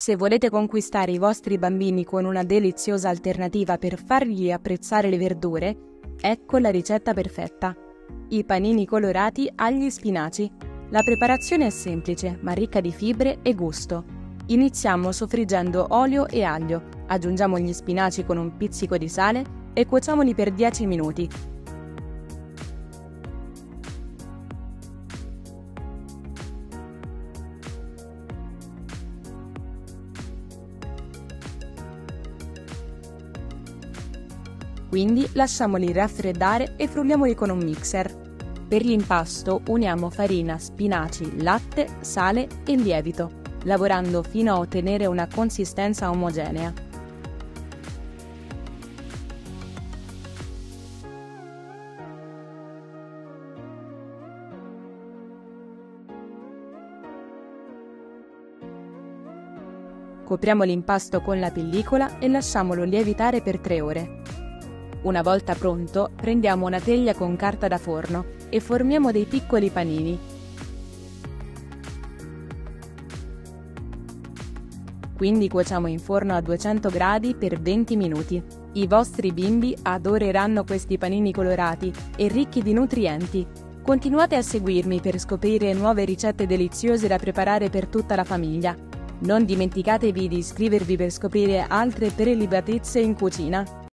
Se volete conquistare i vostri bambini con una deliziosa alternativa per fargli apprezzare le verdure, ecco la ricetta perfetta. I panini colorati agli spinaci. La preparazione è semplice, ma ricca di fibre e gusto. Iniziamo soffriggendo olio e aglio, aggiungiamo gli spinaci con un pizzico di sale e cuociamoli per 10 minuti. Quindi lasciamoli raffreddare e frulliamoli con un mixer. Per l'impasto uniamo farina, spinaci, latte, sale e lievito, lavorando fino a ottenere una consistenza omogenea. Copriamo l'impasto con la pellicola e lasciamolo lievitare per 3 ore. Una volta pronto, prendiamo una teglia con carta da forno e formiamo dei piccoli panini. Quindi cuociamo in forno a 200 gradi per 20 minuti. I vostri bimbi adoreranno questi panini colorati e ricchi di nutrienti. Continuate a seguirmi per scoprire nuove ricette deliziose da preparare per tutta la famiglia. Non dimenticatevi di iscrivervi per scoprire altre prelibatezze in cucina.